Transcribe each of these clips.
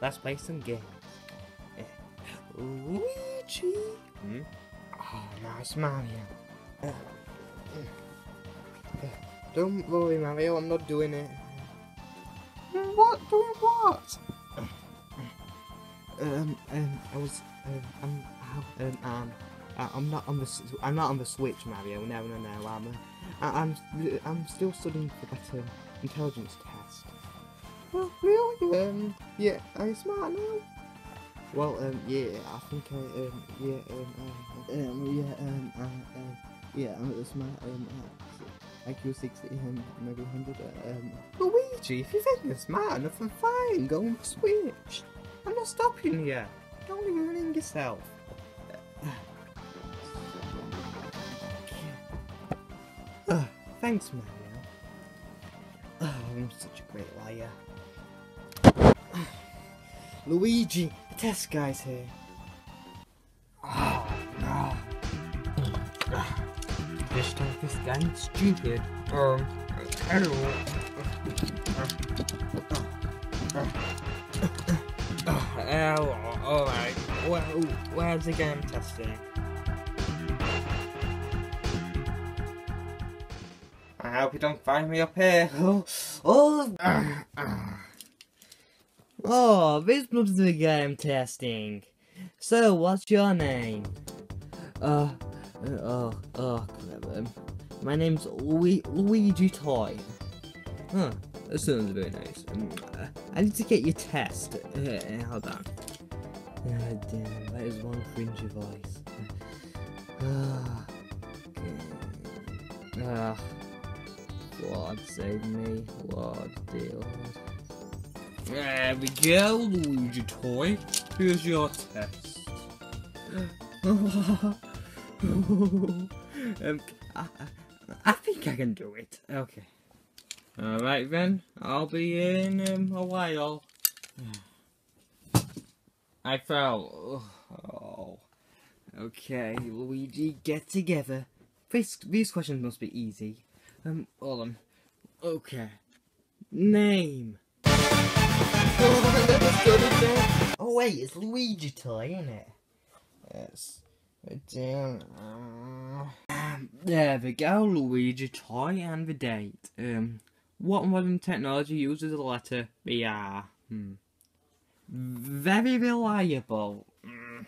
play some games. Uh, Luigi? Hmm? Oh, nice Mario. Uh, uh, don't worry, Mario, I'm not doing it. What? Doing what? Um, um, I was, um, I'm, um, um, I'm not on the, I'm not on the Switch, Mario. No, no, no. I'm, uh, I'm, I'm still studying for that um, intelligence test. Oh, really? Um, yeah. Are you smart now? Well, um, yeah. I think I, um, yeah, um, um, um yeah, um, uh, um, yeah. I'm smart. Um, uh, IQ 60, um, maybe 100. Uh, um, Luigi, if you think you're smart enough, then fine. Go the Switch. I'm not stopping you. Don't be ruining yourself. Uh, thanks, Mario. Oh, I'm such a great liar. Luigi, the test guy's here. Oh, no. This time this guy's stupid. Um, hello. Oh, alright. Well, where's the game testing? I hope you don't find me up here. Oh, oh, oh this was the game testing. So, what's your name? Uh, uh, oh, oh, clever. My name's Lu- Luigi Toy. Huh, that sounds very nice. Um, uh, I need to get your test. Uh, uh, hold on. Ah, damn, that is one cringy voice. Ah. Ah. Lord save me, Lord dear Lord. There we go, Luigi toy. Here's your test. um, I, I, think I can do it. Okay. Alright then, I'll be in um, a while. I fell. Oh. Okay, Luigi, get together. This, these questions must be easy. Um, hold on. Okay. Name. Oh wait, it's Luigi toy, isn't it? Yes. Um, there we go, Luigi toy and the date. Um, what modern technology uses the letter VR? Hmm. Very reliable. Mm.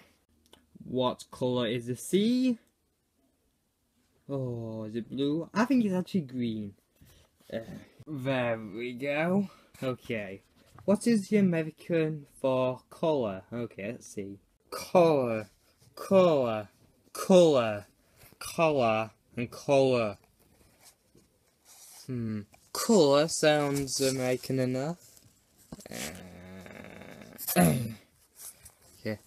What colour is the sea? Oh, is it blue? I think it's actually green. Uh, there we go. Okay. What is the American for colour? Okay, let's see. Colour, colour, colour, colour, and colour. Hmm. Colour sounds American enough. Uh, okay.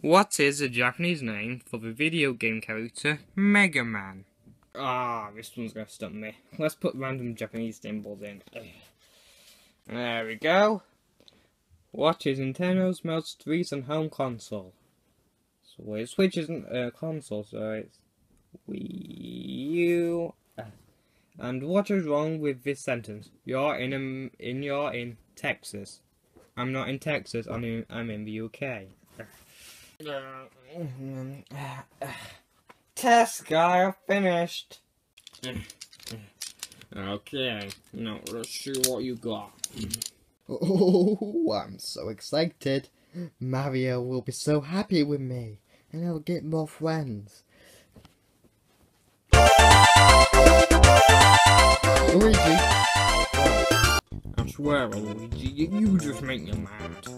What is the Japanese name for the video game character Mega Man? Ah, this one's gonna stump me. Let's put random Japanese symbols in. There we go. What is Nintendo's most recent home console? So Switch isn't a console, so it's Wii U. And what is wrong with this sentence? You're in um, in you're in Texas. I'm not in Texas. I'm in I'm in the UK. Test guy, finished. Okay, now let's see what you got. Oh, I'm so excited. Mario will be so happy with me, and I'll get more friends. Luigi. I swear, Luigi, you, you just make me mad.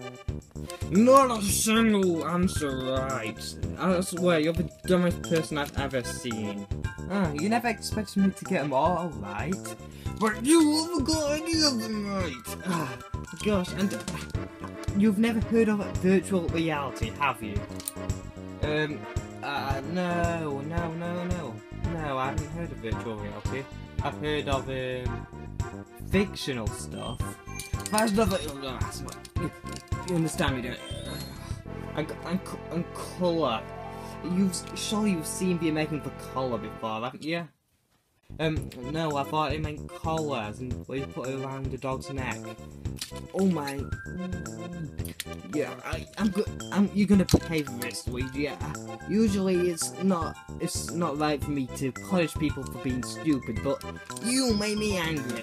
Not a single answer right. I swear, you're the dumbest person I've ever seen. Ah, you never expected me to get them all right. But you haven't got any of them right. Ah, gosh, and uh, you've never heard of virtual reality, have you? Um, uh, no, no, no, no. No, I haven't heard of virtual reality. I've heard of, um, fictional stuff. That's not you, you understand me, don't you? And, and, colour. You've surely you've seen the making for colour before, haven't you? Um, no, I thought it meant collars and we put it around the dog's neck. Oh my. Yeah, I, I'm good. I'm. You're gonna pay for this, Luigi. Yeah. Usually, it's not. It's not right for me to punish people for being stupid, but you made me angry.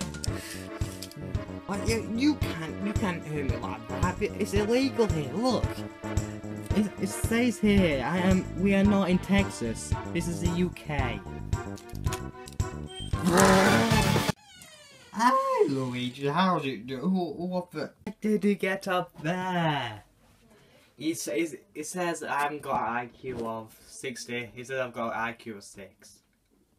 Like, you, you can't. You can't hurt me like that. It's illegal here. Look. It, it says here. I am. We are not in Texas. This is the UK. Hi, Luigi. How did you do? What the? Did you get up there? It says, it says I haven't got an IQ of 60. He says I've got an IQ of 6.